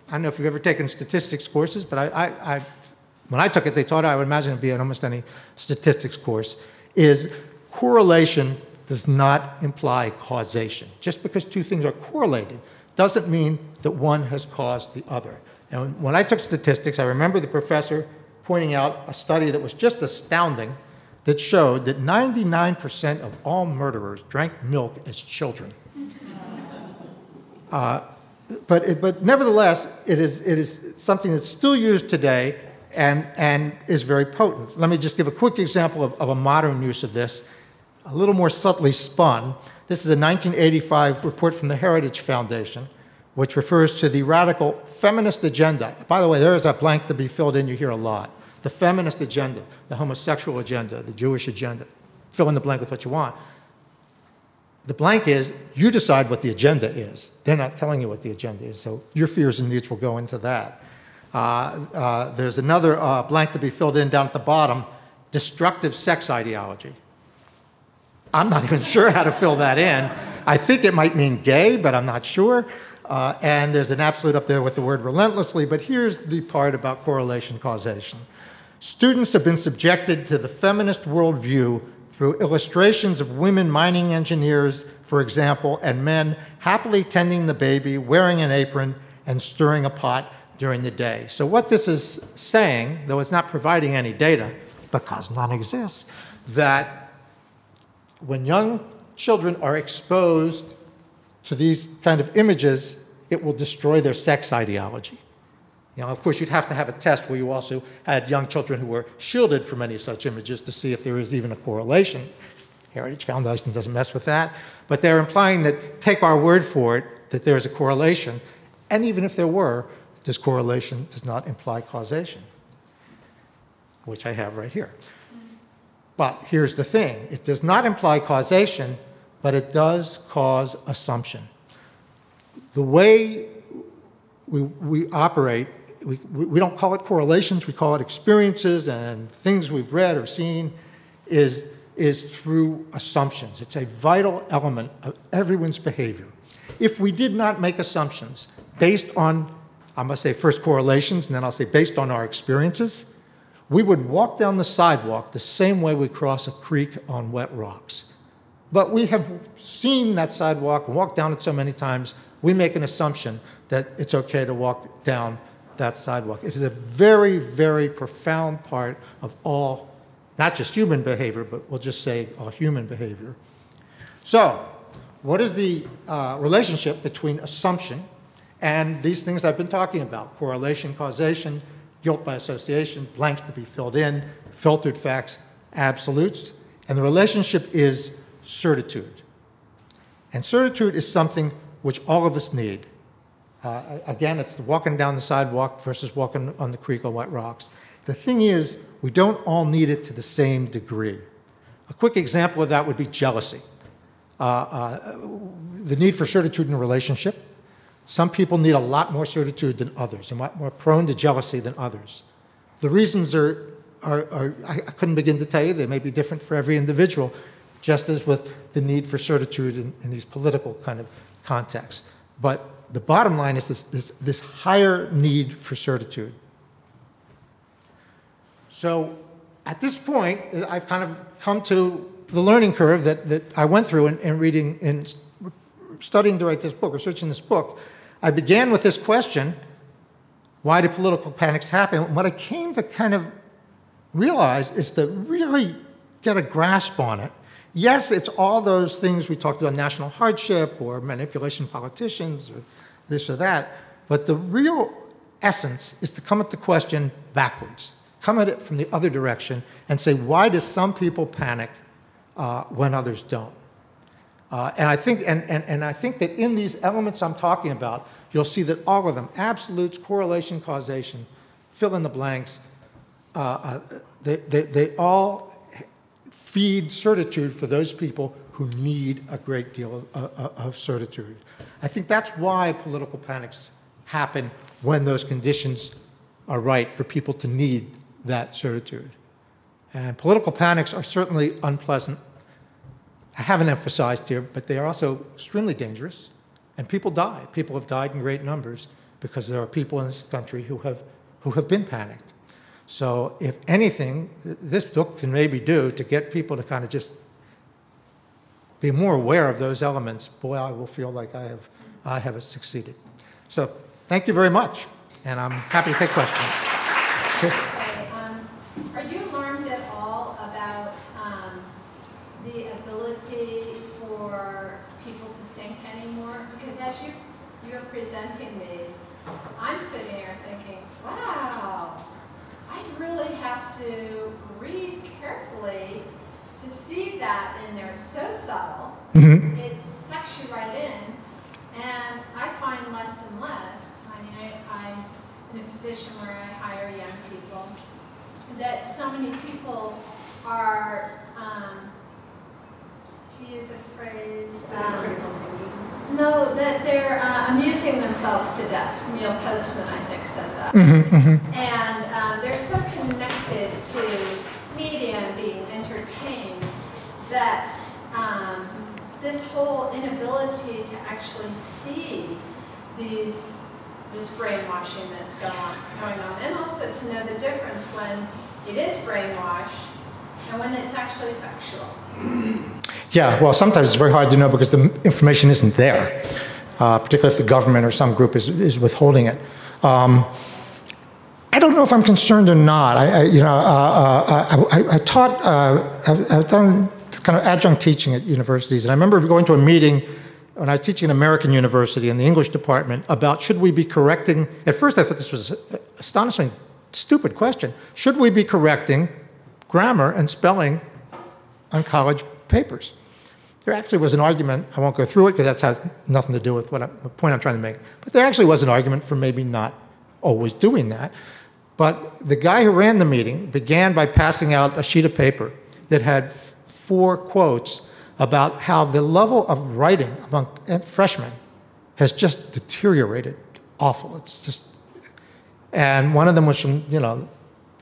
I don't know if you've ever taken statistics courses, but I, I, I when I took it, they taught it, I would imagine it'd be in almost any statistics course, is correlation does not imply causation. Just because two things are correlated doesn't mean that one has caused the other. And when I took statistics, I remember the professor pointing out a study that was just astounding that showed that 99% of all murderers drank milk as children. Uh, but, it, but nevertheless, it is, it is something that's still used today and, and is very potent. Let me just give a quick example of, of a modern use of this, a little more subtly spun. This is a 1985 report from the Heritage Foundation, which refers to the radical feminist agenda. By the way, there is a blank to be filled in you hear a lot the feminist agenda, the homosexual agenda, the Jewish agenda. Fill in the blank with what you want. The blank is you decide what the agenda is. They're not telling you what the agenda is, so your fears and needs will go into that. Uh, uh, there's another uh, blank to be filled in down at the bottom destructive sex ideology. I'm not even sure how to fill that in. I think it might mean gay, but I'm not sure. Uh, and there's an absolute up there with the word relentlessly, but here's the part about correlation causation. Students have been subjected to the feminist worldview through illustrations of women mining engineers, for example, and men happily tending the baby, wearing an apron, and stirring a pot during the day. So, what this is saying, though it's not providing any data, because none exists, that when young children are exposed to these kind of images, it will destroy their sex ideology. You know, of course, you'd have to have a test where you also had young children who were shielded from any such images to see if there is even a correlation. Heritage Foundation doesn't mess with that. But they're implying that take our word for it that there is a correlation. And even if there were, this correlation does not imply causation, which I have right here. But here's the thing it does not imply causation, but it does cause assumption. The way we, we operate we, we don't call it correlations, we call it experiences and things we've read or seen, is, is through assumptions. It's a vital element of everyone's behavior. If we did not make assumptions based on, I must say first correlations, and then I'll say based on our experiences, we would walk down the sidewalk the same way we cross a creek on wet rocks. But we have seen that sidewalk, walked down it so many times, we make an assumption that it's okay to walk down that sidewalk. It is a very, very profound part of all, not just human behavior, but we'll just say all human behavior. So, what is the uh, relationship between assumption and these things I've been talking about correlation, causation, guilt by association, blanks to be filled in, filtered facts, absolutes. And the relationship is certitude. And certitude is something which all of us need. Uh, again, it's the walking down the sidewalk versus walking on the creek on wet rocks. The thing is, we don't all need it to the same degree. A quick example of that would be jealousy. Uh, uh, the need for certitude in a relationship. Some people need a lot more certitude than others and more prone to jealousy than others. The reasons are, are, are I couldn't begin to tell you. They may be different for every individual, just as with the need for certitude in, in these political kind of contexts. But the bottom line is this, this, this higher need for certitude. So at this point, I've kind of come to the learning curve that, that I went through in, in reading, in studying to write this book, researching this book. I began with this question why do political panics happen? What I came to kind of realize is to really get a grasp on it. Yes, it's all those things we talked about national hardship or manipulation politicians or this or that. But the real essence is to come at the question backwards, come at it from the other direction, and say, why do some people panic uh, when others don't? Uh, and, I think, and, and, and I think that in these elements I'm talking about, you'll see that all of them, absolutes, correlation, causation, fill in the blanks, uh, uh they, they, they all feed certitude for those people who need a great deal of, uh, of certitude. I think that's why political panics happen when those conditions are right for people to need that certitude. And political panics are certainly unpleasant. I haven't emphasized here, but they are also extremely dangerous. And people die. People have died in great numbers because there are people in this country who have, who have been panicked. So, if anything, this book can maybe do to get people to kind of just be more aware of those elements, boy, I will feel like I have, I have succeeded. So thank you very much, and I'm happy to take questions. Okay, um, are you alarmed at all about um, the ability for people to think anymore? Because as you, you're presenting these, I'm sitting here thinking, wow, I really have to read carefully to see that in there, it's so subtle. Mm-hmm. It sucks you right in. And I find less and less, I mean, I, I'm in a position where I hire young people, that so many people are, um, to use a phrase, um, no, that they're uh, amusing themselves to death. Neil Postman, I think, said that. Mm-hmm, mm-hmm. And um, they're so connected to media and being entertained that um, this whole inability to actually see these this brainwashing that's going on, going on, and also to know the difference when it is brainwash and when it's actually factual. Yeah, well, sometimes it's very hard to know because the information isn't there, uh, particularly if the government or some group is, is withholding it. Um, I don't know if I'm concerned or not. I, I you know, uh, uh, I, I, taught, uh, I've, I've, done kind of adjunct teaching at universities, and I remember going to a meeting when I was teaching at American University in the English department about should we be correcting. At first, I thought this was an astonishingly stupid question. Should we be correcting grammar and spelling on college papers? There actually was an argument. I won't go through it because that has nothing to do with what I, the point I'm trying to make. But there actually was an argument for maybe not always doing that. But the guy who ran the meeting began by passing out a sheet of paper that had four quotes about how the level of writing among eh, freshmen has just deteriorated awful. It's just, and one of them was from, you know,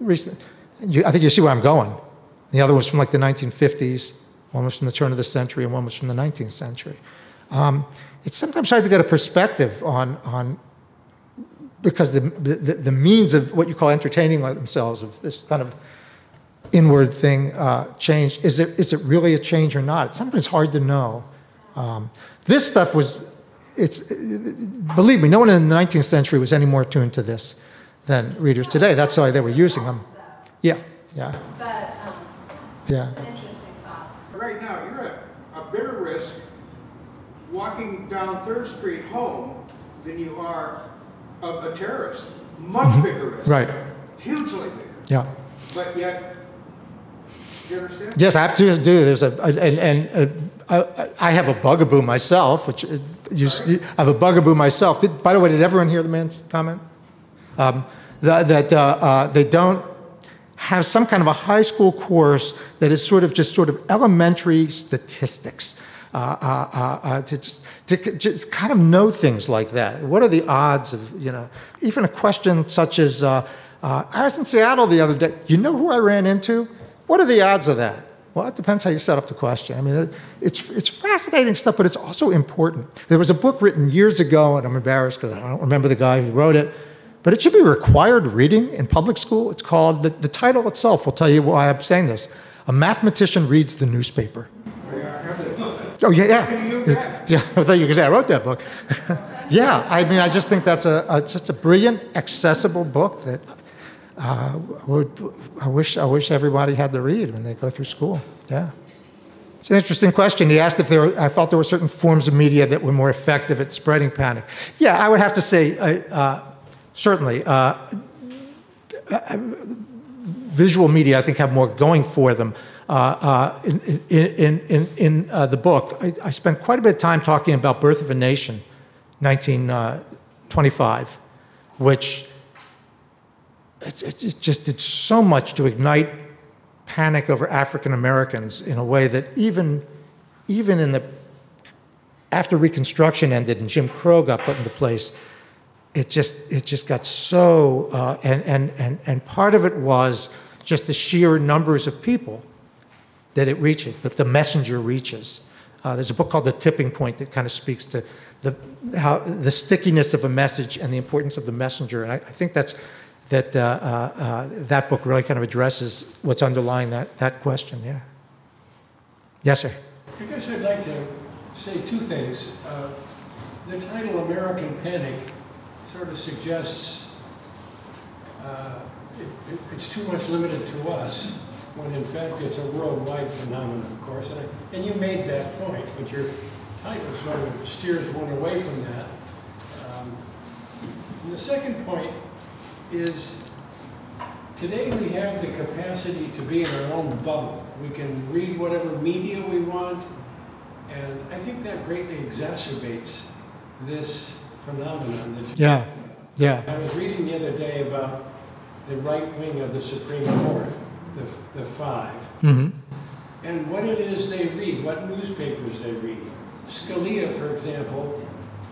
recent, you, I think you see where I'm going. The other was from like the 1950s, one was from the turn of the century, and one was from the 19th century. Um, it's sometimes hard to get a perspective on, on because the, the, the means of what you call entertaining themselves, of this kind of inward thing uh, changed. Is it, is it really a change or not? It's sometimes hard to know. Um, this stuff was, it's, believe me, no one in the 19th century was any more tuned to this than readers today. That's why they were using them. Yeah, yeah, But, um, yeah. it's an interesting thought. Right now, you're at a bigger risk walking down Third Street home than you are of a terrorist. Much bigger risk. Right, Hugely bigger. yeah. But yet, you understand? Yes, I absolutely do. There's a, and, and uh, I, I have a bugaboo myself, which uh, you, you, I have a bugaboo myself. Did, by the way, did everyone hear the man's comment? Um, that that uh, uh, they don't have some kind of a high school course that is sort of just sort of elementary statistics. Uh, uh, uh, uh, to, just, to just kind of know things like that. What are the odds of, you know, even a question such as, I was in Seattle the other day. You know who I ran into? What are the odds of that? Well, it depends how you set up the question. I mean, it's, it's fascinating stuff, but it's also important. There was a book written years ago, and I'm embarrassed because I don't remember the guy who wrote it, but it should be required reading in public school. It's called, the, the title itself will tell you why I'm saying this A Mathematician Reads the Newspaper. Oh, yeah, yeah. Yeah, I thought you could say I wrote that book. yeah, I mean, I just think that's a, a just a brilliant, accessible book that uh, would, I wish I wish everybody had to read when they go through school. Yeah. It's an interesting question. He asked if there were, I felt there were certain forms of media that were more effective at spreading panic. Yeah, I would have to say, uh, uh, certainly. Uh, visual media, I think, have more going for them. Uh, uh, in, in, in, in uh, the book, I, I, spent quite a bit of time talking about Birth of a Nation, 1925, which it, it just did so much to ignite panic over African Americans in a way that even, even in the after Reconstruction ended and Jim Crow got put into place, it just it just got so uh, and and and and part of it was just the sheer numbers of people that it reaches, that the messenger reaches. Uh, there's a book called The Tipping Point that kind of speaks to the, how, the stickiness of a message and the importance of the messenger. And I, I think that's, that, uh, uh, uh, that book really kind of addresses what's underlying that, that question, yeah. Yes, sir. I guess I'd like to say two things. Uh, the title American Panic sort of suggests uh, it, it, it's too much limited to us when in fact it's a worldwide phenomenon, of course. And, I, and you made that point, but your title sort of steers one away from that. Um, and the second point is today we have the capacity to be in our own bubble. We can read whatever media we want, and I think that greatly exacerbates this phenomenon that you Yeah, yeah. I was reading the other day about the right wing of the Supreme Court the, the 5 mm-hmm. and what it is they read, what newspapers they read. Scalia, for example,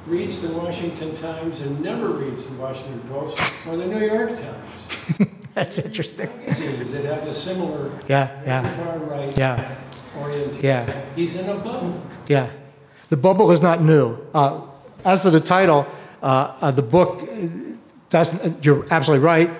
reads the Washington Times and never reads the Washington Post or the New York Times. That's interesting. Magazines that have a similar yeah, yeah, far right yeah, orientation. yeah, He's in a bubble. yeah. The bubble is not new. Uh, as for the title, uh, uh, the book doesn't. You're absolutely right,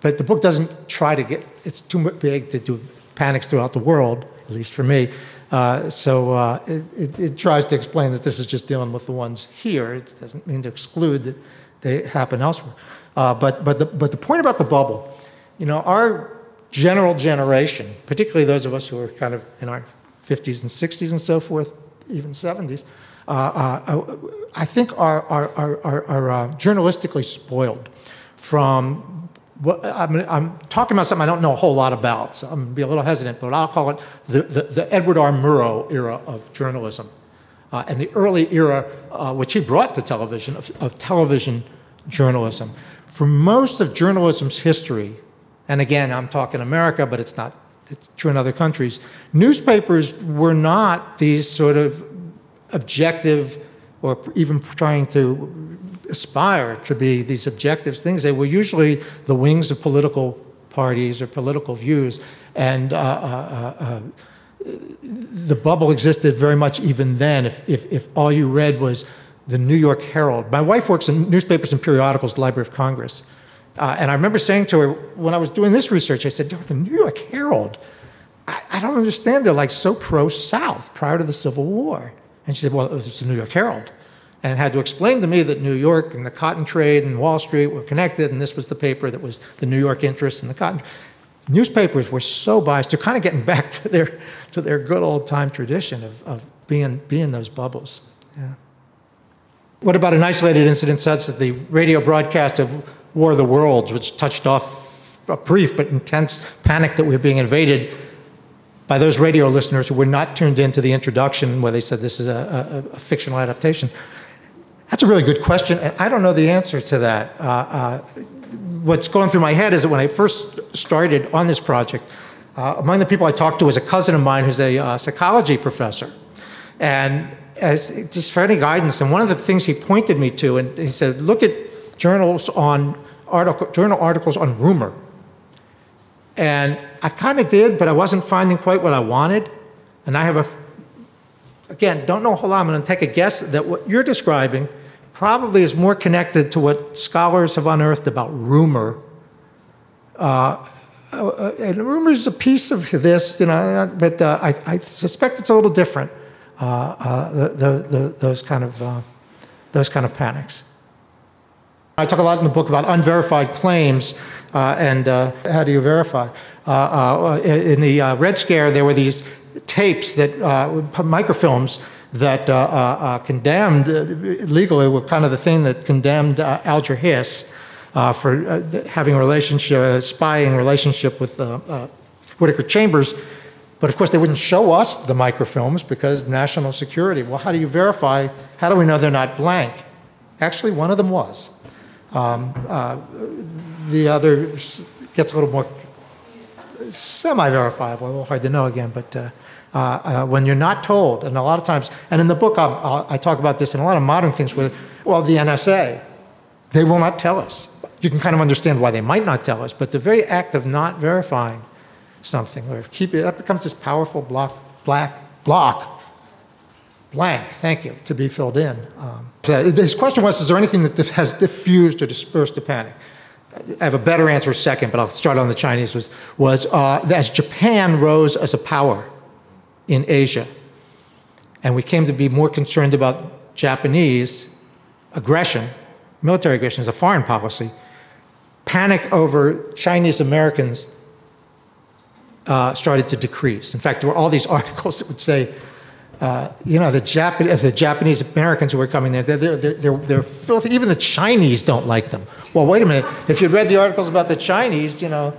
but the book doesn't try to get. It's too big to do panics throughout the world, at least for me. Uh, so uh, it, it, it, tries to explain that this is just dealing with the ones here. It doesn't mean to exclude that they happen elsewhere. Uh, but, but, the, but the point about the bubble, you know, our general generation, particularly those of us who are kind of in our 50s and 60s and so forth, even 70s, uh, uh, I think are, are, are, are, are uh, journalistically spoiled from I'm, I'm, talking about something I don't know a whole lot about, so I'm going to be a little hesitant, but I'll call it the, the, the Edward R. Murrow era of journalism. Uh, and the early era, uh, which he brought to television, of, of, television journalism. For most of journalism's history, and again, I'm talking America, but it's not it's true in other countries, newspapers were not these sort of objective or even trying to aspire to be these objective things. They were usually the wings of political parties or political views. And uh, uh, uh, uh, the bubble existed very much even then. If, if, if all you read was the New York Herald. My wife works in newspapers and periodicals, Library of Congress. Uh, and I remember saying to her when I was doing this research, I said, "Yo, the New York Herald, I, I don't understand. They're like so pro South prior to the Civil War. And she said, Well, it's the New York Herald. And had to explain to me that New York and the cotton trade and Wall Street were connected, and this was the paper that was the New York interest in the cotton. Newspapers were so biased. They're kind of getting back to their, to their good old time tradition of, of being, being those bubbles. Yeah. What about an isolated incident such as the radio broadcast of War of the Worlds, which touched off a brief but intense panic that we were being invaded by those radio listeners who were not tuned into the introduction where they said this is a, a, a fictional adaptation? That's a really good question, and I don't know the answer to that. Uh, uh, what's going through my head is that when I first started on this project, uh, among the people I talked to was a cousin of mine who's a uh, psychology professor. And as just for any guidance, and one of the things he pointed me to, and he said, look at journals on article, journal articles on rumor. And I kind of did, but I wasn't finding quite what I wanted. And I have a, again, don't know a whole lot. I'm going to take a guess that what you're describing probably is more connected to what scholars have unearthed about rumor. Uh, uh, and rumor is a piece of this, you know, but uh, I, I, suspect it's a little different. Uh, uh, the, the, the, those kind of uh, those kind of panics. I talk a lot in the book about unverified claims and how do you verify. in the Red Scare, there were these tapes that microfilms that uh, uh, condemned, uh, legally, were kind of the thing that condemned Alger Hiss for having a relationship, a spying relationship with Whittaker Chambers. But of course, they wouldn't show us the microfilms because national security. Well, how do you verify? How do we know they're not blank? Actually, one of them was. Um, uh, the other gets a little more semi-verifiable, a little hard to know again, but uh, uh, uh, when you're not told, and a lot of times, and in the book I'll, I'll, i talk about this and a lot of modern things where, well, the NSA, they will not tell us. You can kind of understand why they might not tell us, but the very act of not verifying something, or keep it, that becomes this powerful block, black block, blank, thank you, to be filled in. Um, his question was, is there anything that has diffused or dispersed the panic? I have a better answer second, but I'll start on the Chinese, was, was uh, as Japan rose as a power, in Asia. And we came to be more concerned about Japanese aggression, military aggression as a foreign policy. Panic over Chinese Americans uh, started to decrease. In fact, there were all these articles that would say, uh, you know, the, the Japanese Americans who were coming there, they're, they're, they're, they're filthy. Even the Chinese don't like them. Well, wait a minute. If you'd read the articles about the Chinese, you know,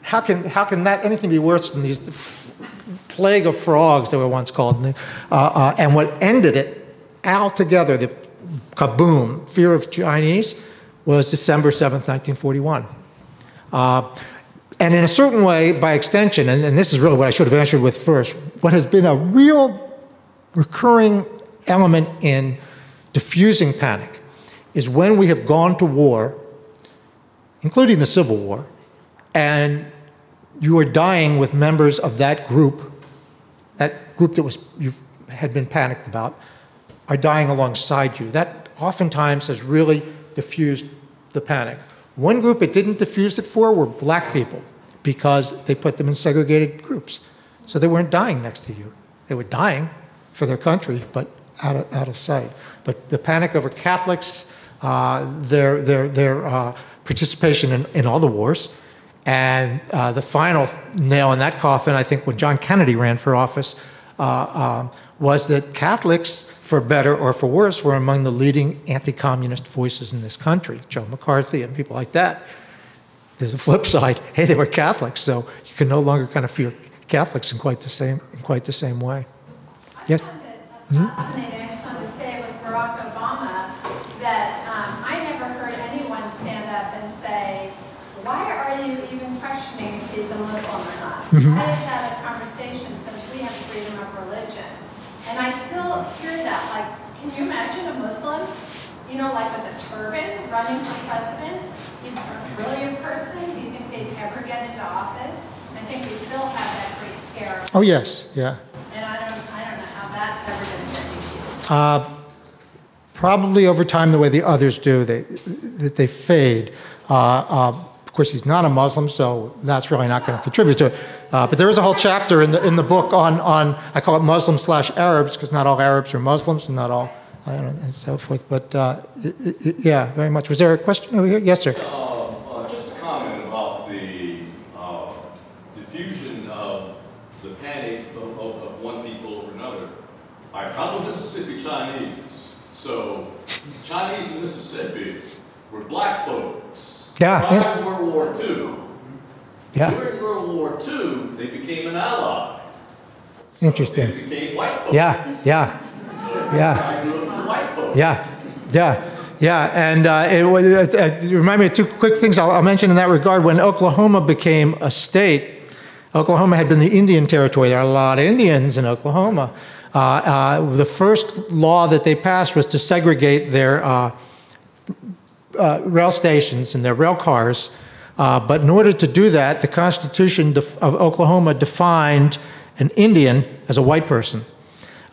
how can, how can that anything be worse than these plague of frogs, they were once called. And, uh, uh, and what ended it altogether, the kaboom, fear of Chinese, was December 7th, 1941. Uh, and in a certain way, by extension, and, and this is really what I should have answered with first, what has been a real recurring element in diffusing panic is when we have gone to war, including the Civil War, and you are dying with members of that group that group that was you had been panicked about are dying alongside you. That oftentimes has really diffused the panic. One group it didn't diffuse it for were black people because they put them in segregated groups. So they weren't dying next to you. They were dying for their country, but out of, out of sight. But the panic over Catholics, uh, their, their, their uh, participation in, in all the wars, and uh, the final nail in that coffin, I think, when John Kennedy ran for office, uh, um, was that Catholics, for better or for worse, were among the leading anti communist voices in this country, Joe McCarthy and people like that. There's a flip side. Hey, they were Catholics, so you can no longer kind of fear Catholics in quite the same, in quite the same way. Yes? Mm-hmm. Fascinating. I just wanted to say with Barack Obama that um, I never heard anyone stand up and say, why are you even questioning if he's a Muslim or not? Mm-hmm. That is had a conversation since we have freedom of religion. And I still hear that, like, can you imagine a Muslim, you know, like with a turban running for president? You a brilliant person? Do you think they'd ever get into office? I think we still have that great scare. Oh, yes, yeah. And I don't, I don't know how that's ever going to get Uh, probably over time the way the others do, they, that they fade. Uh, uh, of course, he's not a Muslim, so that's really not going to contribute to it. Uh, but there is a whole chapter in the, in the book on, on, I call it Muslim slash Arabs, because not all Arabs are Muslims and not all, know, and so forth. But uh, y- y- yeah, very much. Was there a question over here? Yes, sir. Just a comment about the uh, diffusion of the panic of, of, of one people over another. I- I'm a Mississippi Chinese, so Chinese in Mississippi were black folks. Yeah, yeah. World War II. Yeah, During World War II, they became an ally. So Interesting. They became white folks. yeah, yeah. So Yeah. I grew up a white folk. Yeah, yeah, yeah. And uh, it, it, it remind me of two quick things I'll, I'll mention in that regard. When Oklahoma became a state, Oklahoma had been the Indian territory. There are a lot of Indians in Oklahoma. Uh, uh, the first law that they passed was to segregate their uh, uh, rail stations and their rail cars. Uh, but in order to do that, the Constitution of Oklahoma defined an Indian as a white person.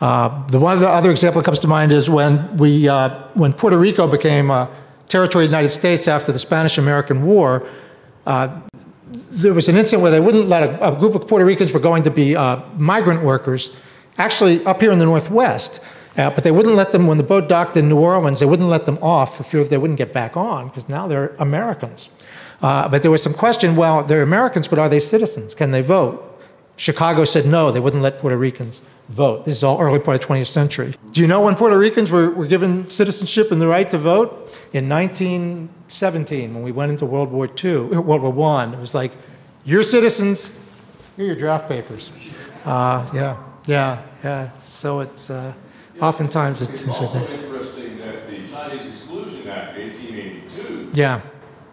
Uh, the one of the other example that comes to mind is when we, uh, when Puerto Rico became a territory of the United States after the Spanish-American War, uh, there was an incident where they wouldn't let a, a group of Puerto Ricans were going to be uh, migrant workers, actually up here in the Northwest, uh, but they wouldn't let them when the boat docked in New Orleans. They wouldn't let them off for fear they wouldn't get back on because now they're Americans. Uh, but there was some question. Well, they're Americans, but are they citizens? Can they vote? Chicago said no, they wouldn't let Puerto Ricans vote. This is all early part of 20th century. Do you know when Puerto Ricans were, were given citizenship and the right to vote? In 1917, when we went into World War II, World War I, it was like, you're citizens, here are your draft papers. Uh, yeah, yeah, yeah. So it's, uh, oftentimes it's It's things like also that. interesting that the Chinese Exclusion Act, 1882, Yeah.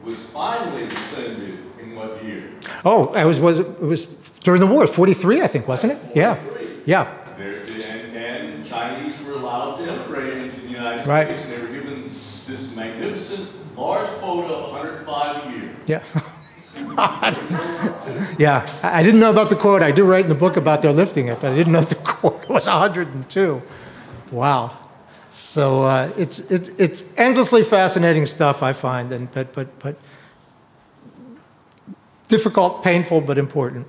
was finally rescinded in what year? Oh, it was, was, it was during the war, 43, I think, wasn't it? Yeah, 43. yeah, There, and, and Chinese were allowed to immigrate into the United Right. States, and they were given this magnificent large quota of 105 a year. yeah. yeah, I I didn't know about the quote. I do write in the book about their lifting it, but I didn't know the quote was 102. Wow. So uh, it's, it's, it's endlessly fascinating stuff, I find, and, but, but, but difficult, painful, but important.